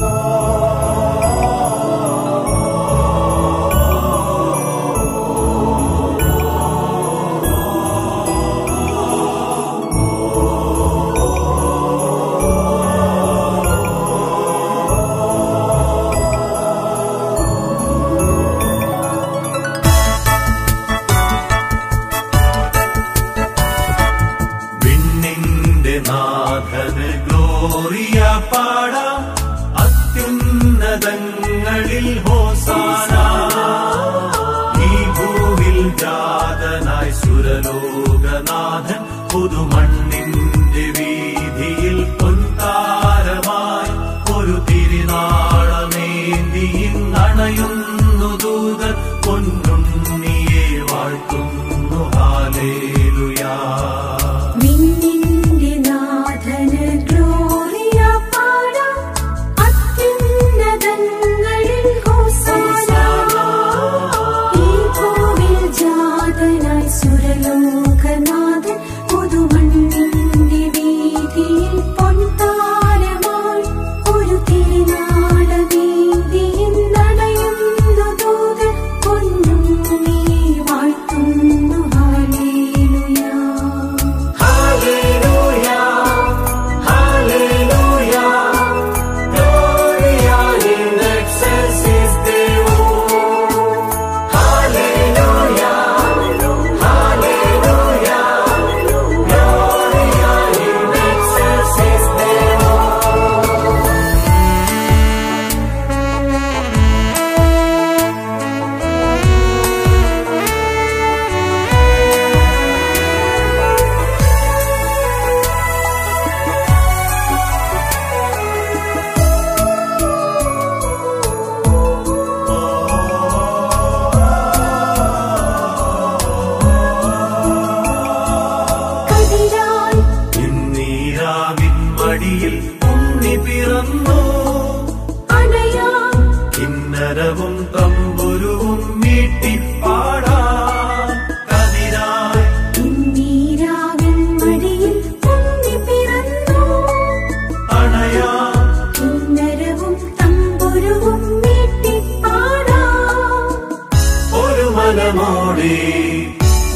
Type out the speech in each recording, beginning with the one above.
Oh. sun. മടിയിൽ ഉണ്ണി പിറന്നു? കിന്നരവും തമ്പുരുവും മീട്ടിപ്പാടാ മടിയിൽ ഉണ്ണി അണയാ. കിന്നരവും തമ്പുരുവും മീട്ടിപ്പാടാ ഒരു മനമോടെ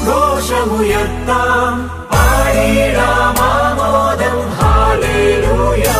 ഘോഷമുയർത്താം. പാടിയിടാമാമോദം ഹാ Hallelujah.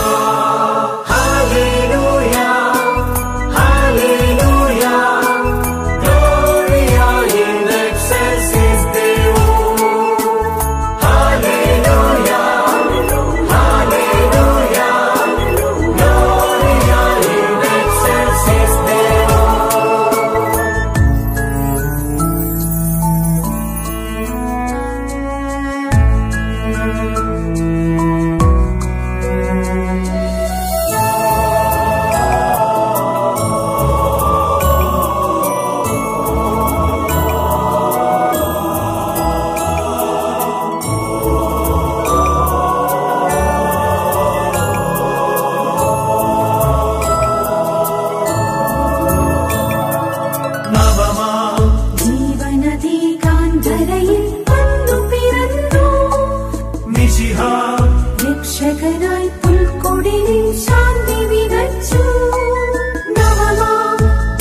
നിശിഹ രക്ഷകനായി പുൽക്കൊടിയിൽ ശാന്തി വിതച്ചു.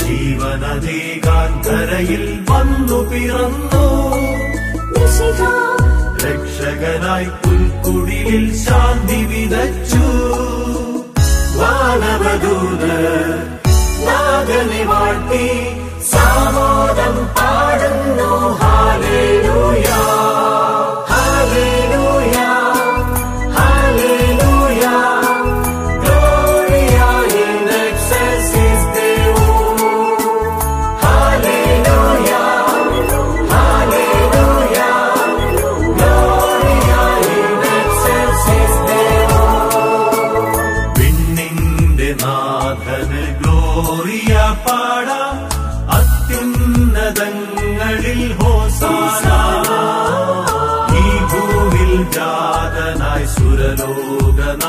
ജീവനദീ കാന്തരയിൽ വന്നു പിറന്നു. നിശിഹ രക്ഷകനായി പുൽക്കുടിലിൽ ശാന്തി വിതച്ചു. വാനവദൂത് നാഗലി വാഴ്ത്തി സാമോദം പാടുന്നു. ഹാലേലൂയാ. slogan